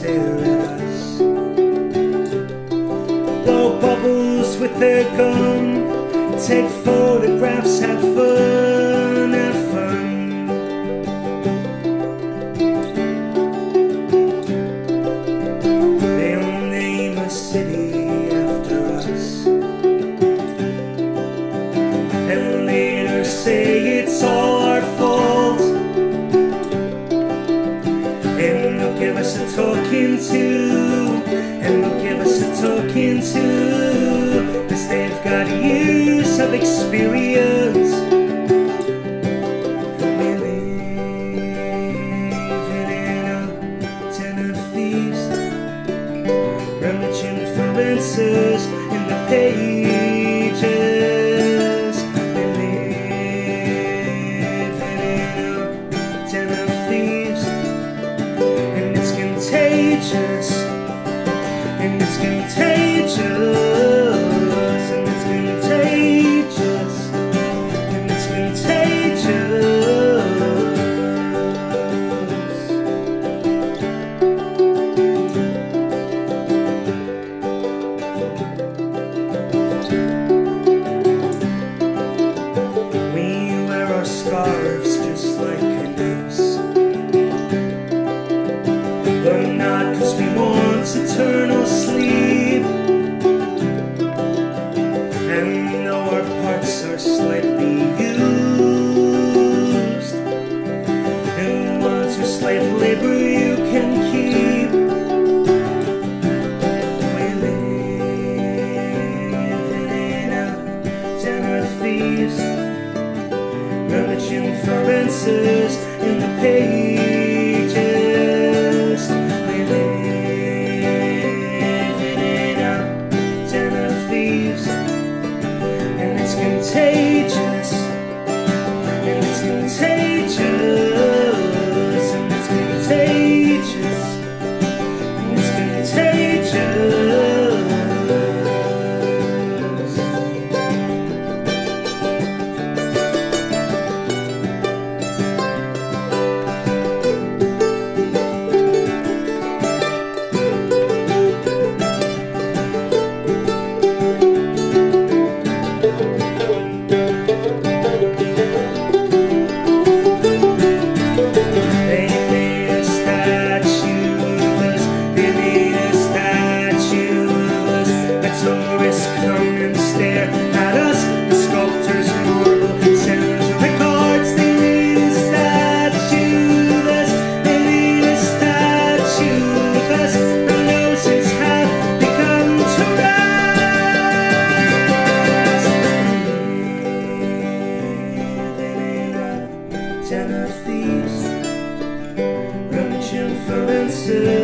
stare at us. Blow bubbles with their gum, take photographs. Give us a talking to. And they'll give us a talking to. Cause they've got years of experience. We live in a ten of thieves. For answers in the pages. Contagious, and it's contagious, and it's contagious, and it's contagious. We wear our scarves just like canoes. Rummaging for answers in the page. kisses.